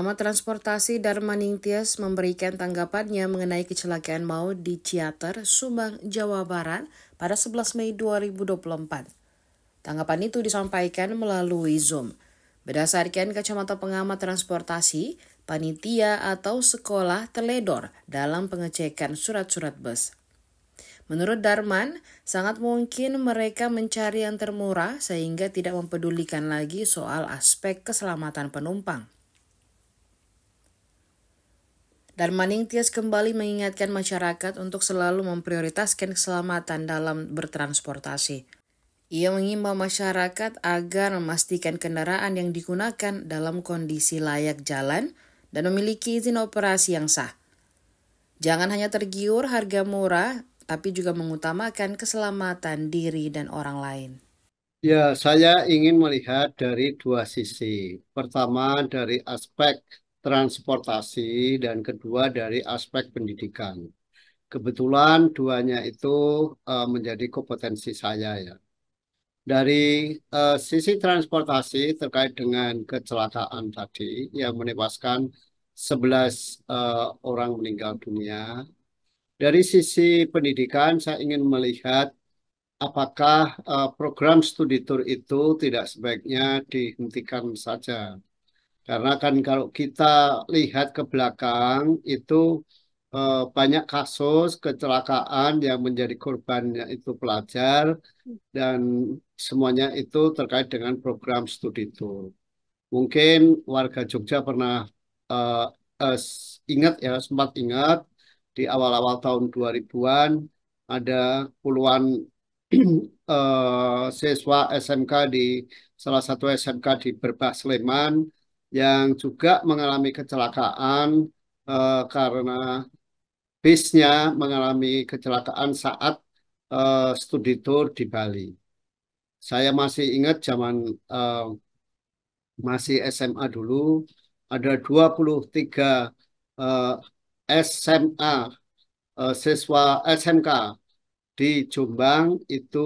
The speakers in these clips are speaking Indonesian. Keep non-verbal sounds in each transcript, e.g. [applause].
Pengamat transportasi Darmaning Tias memberikan tanggapannya mengenai kecelakaan maut di Ciater, Subang, Jawa Barat pada 11 Mei 2024. Tanggapan itu disampaikan melalui Zoom. Berdasarkan kacamata pengamat transportasi, panitia atau sekolah teledor dalam pengecekan surat-surat bus. Menurut Darman, sangat mungkin mereka mencari yang termurah sehingga tidak mempedulikan lagi soal aspek keselamatan penumpang. Darmaning Tias kembali mengingatkan masyarakat untuk selalu memprioritaskan keselamatan dalam bertransportasi. Ia mengimbau masyarakat agar memastikan kendaraan yang digunakan dalam kondisi layak jalan dan memiliki izin operasi yang sah. Jangan hanya tergiur harga murah, tapi juga mengutamakan keselamatan diri dan orang lain. Ya, saya ingin melihat dari dua sisi. Pertama, dari aspek transportasi dan kedua dari aspek pendidikan. Kebetulan duanya itu uh, menjadi kompetensi saya ya. Dari uh, sisi transportasi terkait dengan kecelakaan tadi yang menewaskan 11 uh, eh, orang meninggal dunia. Dari sisi pendidikan saya ingin melihat apakah uh, program studi tour itu tidak sebaiknya dihentikan saja karena kan kalau kita lihat ke belakang itu eh, banyak kasus kecelakaan yang menjadi korbannya itu pelajar dan semuanya itu terkait dengan program studi tour. Mungkin warga Jogja pernah uh, uh, ingat ya, sempat ingat di awal-awal tahun 2000-an ada puluhan uh, [clears throat] siswa SMK di salah satu SMK di Berbah Sleman yang juga mengalami kecelakaan uh, karena bisnya mengalami kecelakaan saat uh, studi tour di Bali. Saya masih ingat zaman uh, masih SMA dulu ada 23 uh, SMA uh, siswa SMK di Jombang itu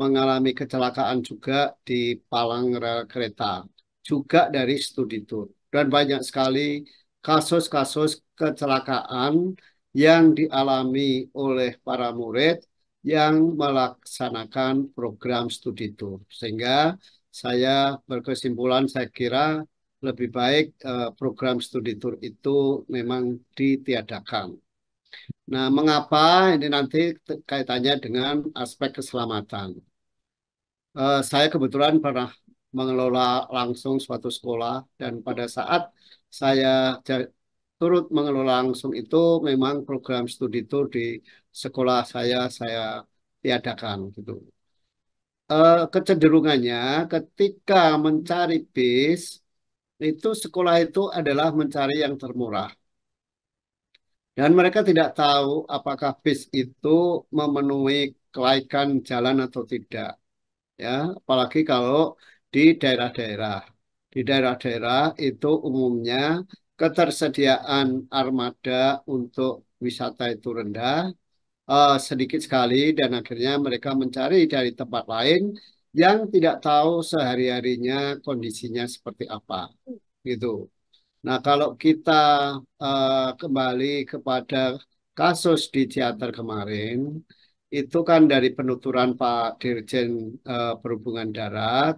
mengalami kecelakaan juga di palang rel kereta juga dari studi tour. Dan banyak sekali kasus-kasus kecelakaan yang dialami oleh para murid yang melaksanakan program studi tour. Sehingga saya berkesimpulan saya kira lebih baik eh, program studi tour itu memang ditiadakan. Nah, mengapa ini nanti kaitannya dengan aspek keselamatan? Uh, saya kebetulan pernah mengelola langsung suatu sekolah dan pada saat saya turut mengelola langsung itu memang program studi tour di sekolah saya saya tiadakan gitu. E, kecenderungannya ketika mencari bis itu sekolah itu adalah mencari yang termurah. Dan mereka tidak tahu apakah bis itu memenuhi kelaikan jalan atau tidak. Ya, apalagi kalau di daerah-daerah. Di daerah-daerah itu umumnya ketersediaan armada untuk wisata itu rendah, uh, sedikit sekali dan akhirnya mereka mencari dari tempat lain yang tidak tahu sehari-harinya kondisinya seperti apa, gitu. Nah, kalau kita uh, kembali kepada kasus di teater kemarin, itu kan dari penuturan Pak Dirjen uh, Perhubungan Darat,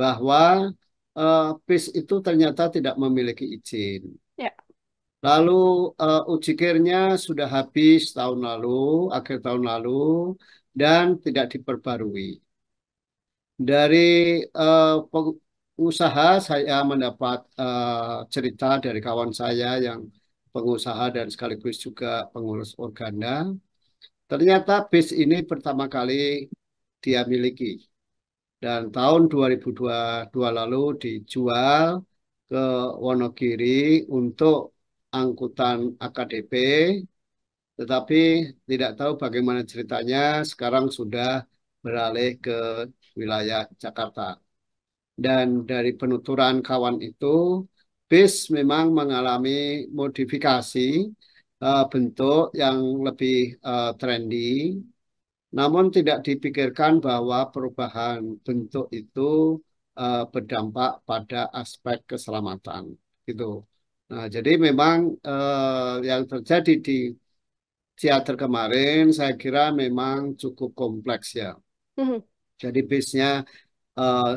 bahwa uh, bis itu ternyata tidak memiliki izin. Ya. Lalu uh, uji kirnya sudah habis tahun lalu, akhir tahun lalu, dan tidak diperbarui. Dari uh, pengusaha saya mendapat uh, cerita dari kawan saya yang pengusaha dan sekaligus juga pengurus organda. Ternyata bis ini pertama kali dia miliki dan tahun 2022 lalu dijual ke Wonogiri untuk angkutan AKDP tetapi tidak tahu bagaimana ceritanya sekarang sudah beralih ke wilayah Jakarta. Dan dari penuturan kawan itu bis memang mengalami modifikasi uh, bentuk yang lebih uh, trendy namun tidak dipikirkan bahwa perubahan bentuk itu uh, berdampak pada aspek keselamatan. Gitu. Nah, jadi memang eh, yang terjadi di teater kemarin saya kira memang cukup kompleks ya. Mhm. Jadi base-nya eh,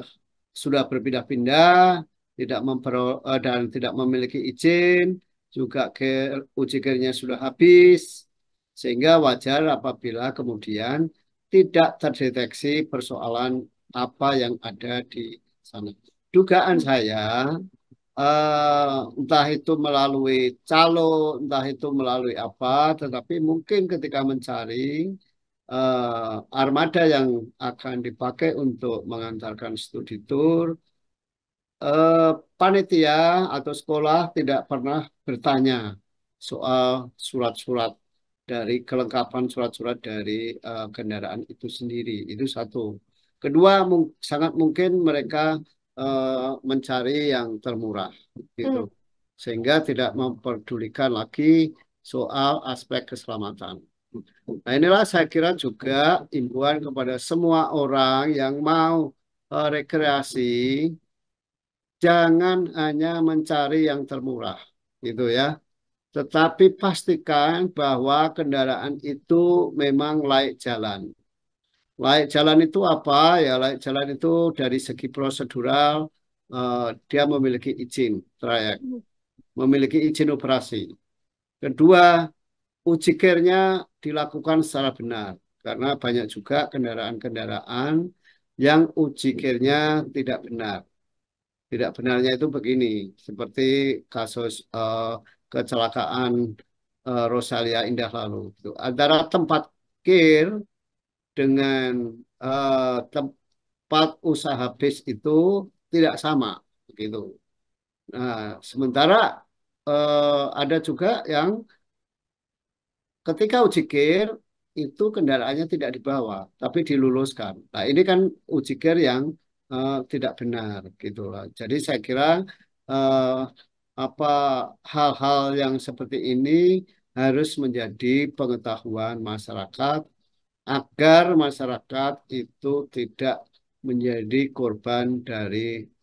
sudah berpindah-pindah, tidak memper dan tidak memiliki izin, juga ke uji kirnya sudah habis, sehingga wajar apabila kemudian tidak terdeteksi persoalan apa yang ada di sana. Dugaan saya eh, entah itu melalui calo, entah itu melalui apa, tetapi mungkin ketika mencari eh, armada yang akan dipakai untuk mengantarkan studi tour, eh, panitia atau sekolah tidak pernah bertanya soal surat-surat dari kelengkapan surat-surat dari eh, kendaraan itu sendiri. Itu satu. Kedua, mung- sangat mungkin mereka eh, mencari yang termurah, gitu, Hmm. sehingga tidak memperdulikan lagi soal aspek keselamatan. Nah, inilah saya kira juga imbauan kepada semua orang yang mau eh, rekreasi, jangan hanya mencari yang termurah, gitu ya. Tetapi pastikan bahwa kendaraan itu memang layak jalan. Layak jalan itu apa? Ya, layak jalan itu dari segi prosedural, eh, dia memiliki izin trayek, Mhm. memiliki izin operasi. Kedua, uji care-nya dilakukan secara benar, karena banyak juga kendaraan-kendaraan yang uji care-nya tidak benar. Tidak benarnya itu begini, seperti kasus eh, kecelakaan eh, Rosalia Indah Lalu. Itu Antara tempat kir dengan eh, tempat usaha bis itu tidak sama, begitu. Nah, sementara eh, ada juga yang ketika uji kir itu kendaraannya tidak dibawa, tapi diluluskan. Nah, ini kan uji kir yang eh, tidak benar, gitu lah. Jadi saya kira eh, apa hal-hal yang seperti ini harus menjadi pengetahuan masyarakat agar masyarakat itu tidak menjadi korban dari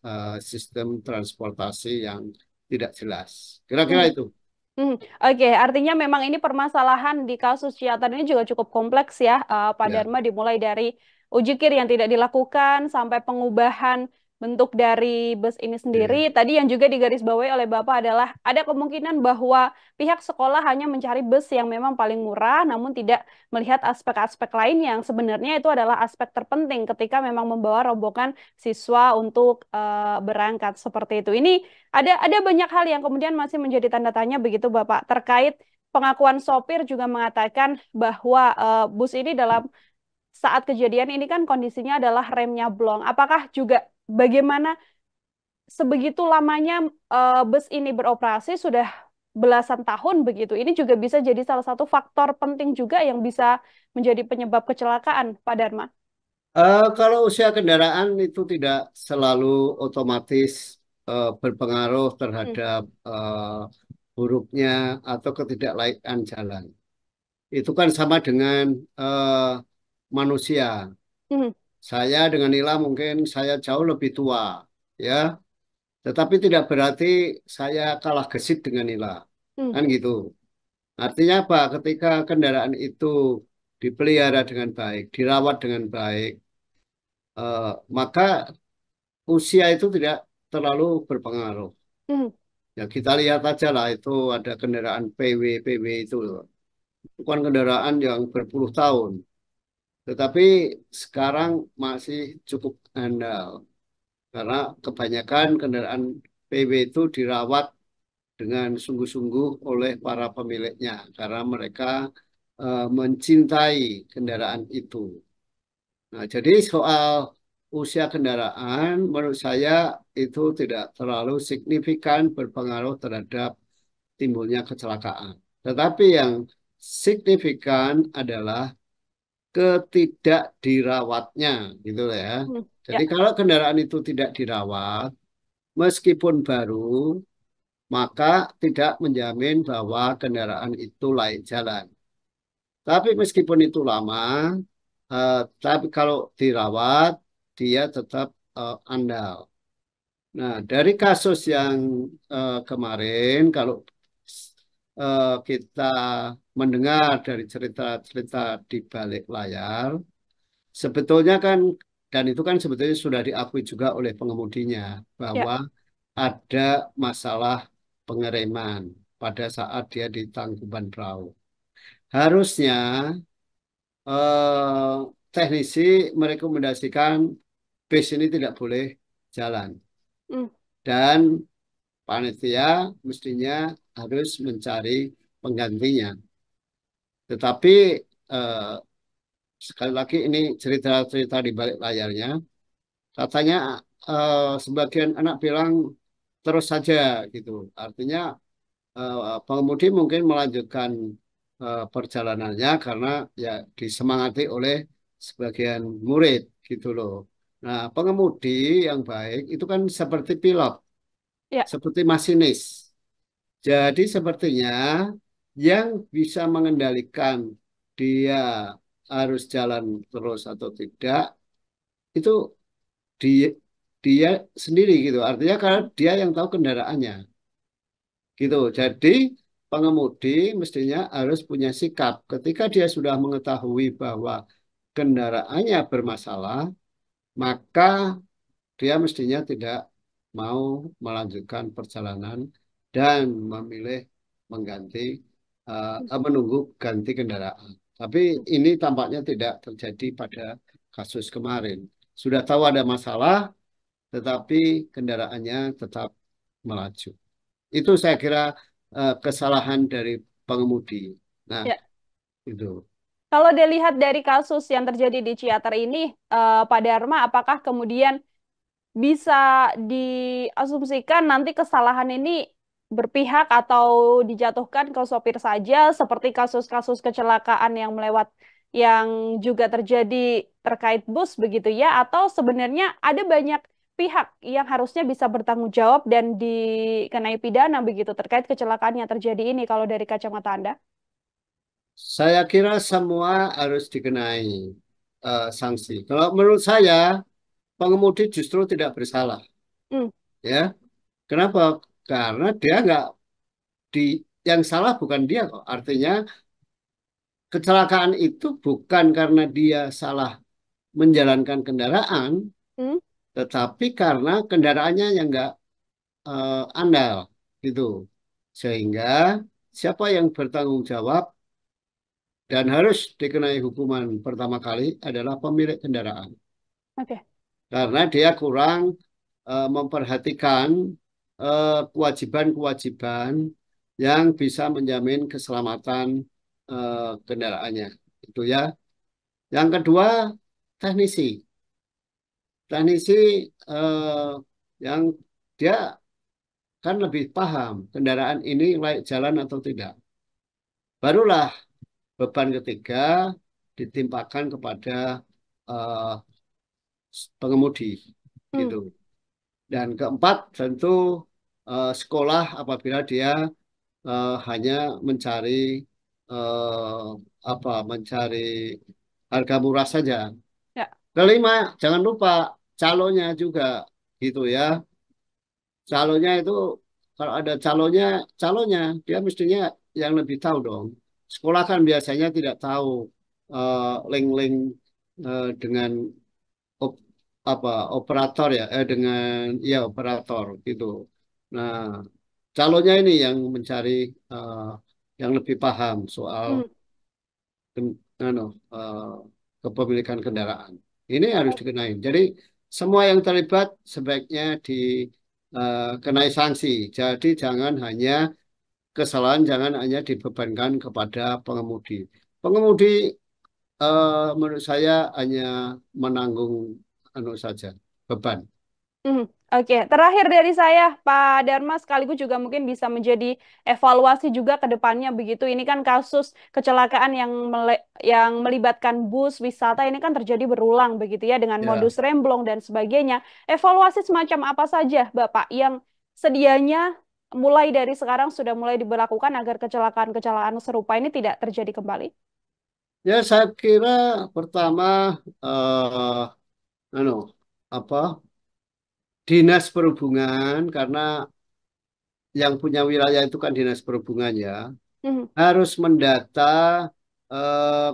eh, sistem transportasi yang tidak jelas. Kira-kira Hmm. itu. Hmm, Oke, artinya memang ini permasalahan di kasus Ciater ini juga cukup kompleks ya, eh, Pak Ya. Dharma, dimulai dari uji kir yang tidak dilakukan sampai pengubahan bentuk dari bus ini sendiri. Tadi yang juga digarisbawahi oleh Bapak adalah ada kemungkinan bahwa pihak sekolah hanya mencari bus yang memang paling murah, namun tidak melihat aspek-aspek lain yang sebenarnya itu adalah aspek terpenting ketika memang membawa rombongan siswa untuk eh, berangkat seperti itu. Ini ada ada banyak hal yang kemudian masih menjadi tanda tanya begitu Bapak terkait pengakuan sopir juga mengatakan bahwa eh, bus ini dalam saat kejadian ini kan kondisinya adalah remnya blong. Apakah juga bagaimana sebegitu lamanya eh, bus ini beroperasi sudah belasan tahun begitu. Ini juga bisa jadi salah satu faktor penting juga yang bisa menjadi penyebab kecelakaan, Pak Dharma. Eh, kalau usia kendaraan itu tidak selalu otomatis eh, berpengaruh Hmm. terhadap eh, buruknya atau ketidaklaikan jalan. Itu kan sama dengan eh, manusia. Hmm. Saya dengan Nila mungkin saya jauh lebih tua, ya. Tetapi tidak berarti saya kalah gesit dengan Nila, Hmm. kan gitu. Artinya apa? Ketika kendaraan itu dipelihara dengan baik, dirawat dengan baik, eh, maka usia itu tidak terlalu berpengaruh. Hmm. Ya kita lihat aja lah itu ada kendaraan PW, PW itu bukan kendaraan yang berpuluh tahun, tetapi sekarang masih cukup handal karena kebanyakan kendaraan PW itu dirawat dengan sungguh-sungguh oleh para pemiliknya karena mereka eh, mencintai kendaraan itu. Nah, jadi soal usia kendaraan menurut saya itu tidak terlalu signifikan berpengaruh terhadap timbulnya kecelakaan. Tetapi yang signifikan adalah ketidakdirawatnya gitu ya. Hmm. Jadi Ya. kalau kendaraan itu tidak dirawat, meskipun baru, maka tidak menjamin bahwa kendaraan itu layak jalan. Tapi meskipun itu lama, eh, tapi kalau dirawat, dia tetap eh, andal. Nah, dari kasus yang uh, kemarin, kalau uh, kita mendengar dari cerita-cerita di balik layar, sebetulnya kan, dan itu kan sebetulnya sudah diakui juga oleh pengemudinya, bahwa ya. ada masalah pengereman pada saat dia di tangkuban perahu. Harusnya eh, teknisi merekomendasikan bis ini tidak boleh jalan. Mm. Dan panitia mestinya harus mencari penggantinya. Tetapi eh, sekali lagi ini cerita-cerita di balik layarnya. Katanya eh, sebagian anak bilang terus saja gitu. Artinya eh, pengemudi mungkin melanjutkan eh, perjalanannya karena ya disemangati oleh sebagian murid gitu loh. Nah, pengemudi yang baik itu kan seperti pilot, ya. seperti masinis. Jadi sepertinya yang bisa mengendalikan dia harus jalan terus atau tidak itu dia dia sendiri gitu. Artinya karena dia yang tahu kendaraannya. Gitu. Jadi pengemudi mestinya harus punya sikap ketika dia sudah mengetahui bahwa kendaraannya bermasalah, maka dia mestinya tidak mau melanjutkan perjalanan dan memilih mengganti uh, menunggu ganti kendaraan. Tapi ini tampaknya tidak terjadi pada kasus kemarin. Sudah tahu ada masalah, tetapi kendaraannya tetap melaju. Itu saya kira uh, kesalahan dari pengemudi. Nah, ya. itu. Kalau dilihat dari kasus yang terjadi di Ciater ini, uh, Pak Dharma, apakah kemudian bisa diasumsikan nanti kesalahan ini berpihak atau dijatuhkan ke sopir saja, seperti kasus-kasus kecelakaan yang melewat yang juga terjadi terkait bus begitu ya, atau sebenarnya ada banyak pihak yang harusnya bisa bertanggung jawab dan dikenai pidana begitu terkait kecelakaan yang terjadi ini kalau dari kacamata Anda? Saya kira semua harus dikenai uh, sanksi. Kalau menurut saya pengemudi justru tidak bersalah. Hmm. Ya, kenapa? Karena dia nggak di yang salah bukan dia kok. Artinya kecelakaan itu bukan karena dia salah menjalankan kendaraan, hmm? tetapi karena kendaraannya yang nggak uh, andal gitu. Sehingga siapa yang bertanggung jawab dan harus dikenai hukuman pertama kali adalah pemilik kendaraan. Oke. Okay. Karena dia kurang uh, memperhatikan Eh, kewajiban-kewajiban yang bisa menjamin keselamatan uh, kendaraannya. Itu ya. Yang kedua, teknisi. Teknisi uh, yang dia kan lebih paham kendaraan ini layak jalan atau tidak. Barulah beban ketiga ditimpakan kepada uh, pengemudi hmm. gitu. Dan keempat tentu uh, sekolah apabila dia uh, hanya mencari uh, apa mencari harga murah saja. Ya. Kelima, jangan lupa calonnya juga gitu ya. Calonnya itu kalau ada calonnya, calonnya dia mestinya yang lebih tahu dong. Sekolah kan biasanya tidak tahu link-link uh, uh, dengan op, apa operator ya, eh, dengan ya operator gitu. Nah, calonnya ini yang mencari uh, yang lebih paham soal hmm. ano, uh, kepemilikan kendaraan. Ini harus dikenai. Jadi semua yang terlibat sebaiknya dikenai uh, sanksi. Jadi jangan hanya kesalahan jangan hanya dibebankan kepada pengemudi. Pengemudi uh, menurut saya hanya menanggung anu saja beban. Hmm. Oke, terakhir dari saya, Pak Dharma, sekaligus juga mungkin bisa menjadi evaluasi juga ke depannya begitu. Ini kan kasus kecelakaan yang mele yang melibatkan bus wisata ini kan terjadi berulang begitu ya dengan yeah. modus remblong dan sebagainya. Evaluasi semacam apa saja, Bapak, yang sedianya mulai dari sekarang sudah mulai diberlakukan agar kecelakaan-kecelakaan serupa ini tidak terjadi kembali? Ya, saya kira pertama, uh, anu, apa dinas perhubungan karena yang punya wilayah itu kan dinas perhubungan ya hmm. harus mendata eh,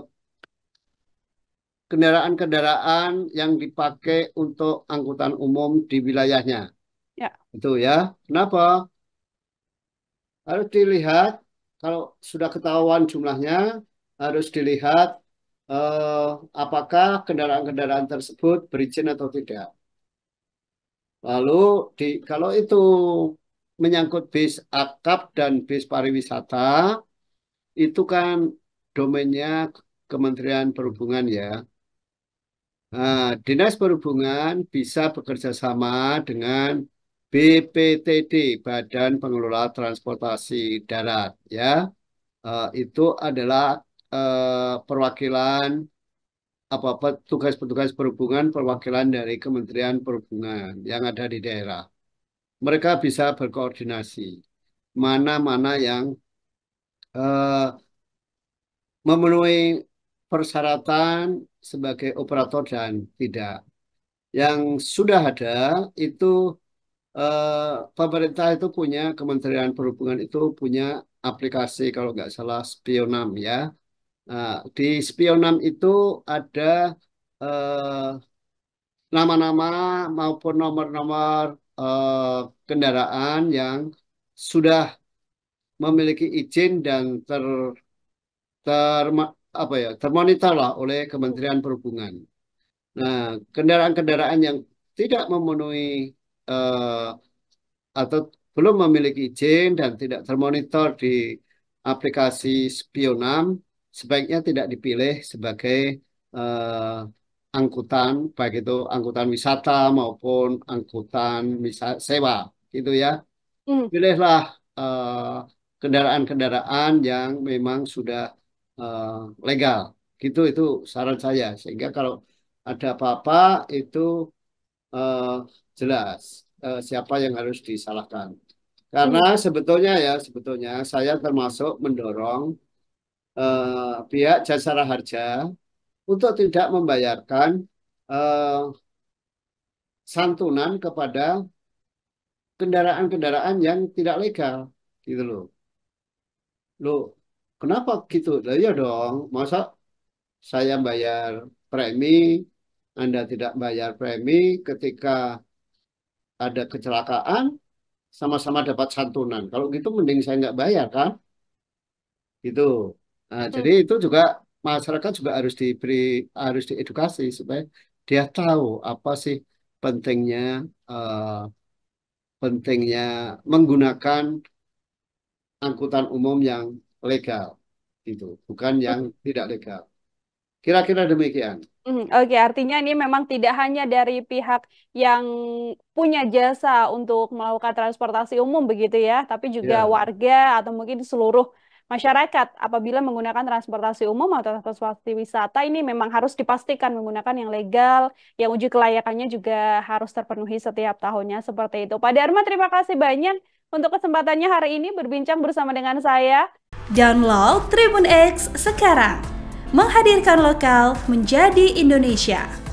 kendaraan-kendaraan yang dipakai untuk angkutan umum di wilayahnya. Ya. Itu ya. Kenapa? Harus dilihat kalau sudah ketahuan jumlahnya harus dilihat eh, apakah kendaraan-kendaraan tersebut berizin atau tidak. Lalu di kalau itu menyangkut bis akap dan bis pariwisata itu kan domainnya Kementerian Perhubungan ya. Nah, Dinas Perhubungan bisa bekerja sama dengan BPTD, Badan Pengelola Transportasi Darat, ya. Uh, itu adalah uh, perwakilan apa petugas-petugas perhubungan perwakilan dari Kementerian Perhubungan yang ada di daerah. Mereka bisa berkoordinasi mana-mana yang uh, memenuhi persyaratan sebagai operator dan tidak. Yang sudah ada itu eh, pemerintah itu punya Kementerian Perhubungan itu punya aplikasi kalau nggak salah Spionam ya. Nah, di Spionam itu ada eh, nama-nama maupun nomor-nomor eh, kendaraan yang sudah memiliki izin dan ter ter apa ya termonitor lah oleh Kementerian Perhubungan. Nah, kendaraan-kendaraan yang tidak memenuhi uh, atau belum memiliki izin dan tidak termonitor di aplikasi Spionam sebaiknya tidak dipilih sebagai uh, angkutan baik itu angkutan wisata maupun angkutan misal sewa gitu ya. Mm. Pilihlah uh, kendaraan-kendaraan yang memang sudah uh, legal. Gitu itu saran saya. Sehingga kalau ada apa-apa itu uh, jelas uh, siapa yang harus disalahkan. Karena hmm. sebetulnya ya sebetulnya saya termasuk mendorong uh, pihak jasara harja untuk tidak membayarkan uh, santunan kepada kendaraan-kendaraan yang tidak legal gitu loh. Loh, Kenapa gitu? Lah ya dong, masa saya bayar premi, Anda tidak bayar premi ketika ada kecelakaan, sama-sama dapat santunan. Kalau gitu mending saya nggak bayar kan? Gitu. Nah, hmm. jadi itu juga masyarakat juga harus diberi harus diedukasi supaya dia tahu apa sih pentingnya uh, pentingnya menggunakan angkutan umum yang legal itu, bukan yang tidak legal. Kira-kira demikian. Hmm, oke, okay, artinya ini memang tidak hanya dari pihak yang punya jasa untuk melakukan transportasi umum begitu ya, tapi juga yeah. warga atau mungkin seluruh masyarakat apabila menggunakan transportasi umum atau transportasi wisata ini memang harus dipastikan menggunakan yang legal, yang uji kelayakannya juga harus terpenuhi setiap tahunnya seperti itu. Pak Dharma, terima kasih banyak untuk kesempatannya hari ini berbincang bersama dengan saya. Download Tribun X sekarang. Menghadirkan lokal menjadi Indonesia.